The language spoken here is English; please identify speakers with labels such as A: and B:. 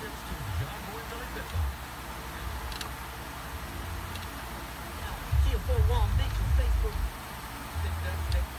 A: Here
B: for one, bitch,
C: Facebook.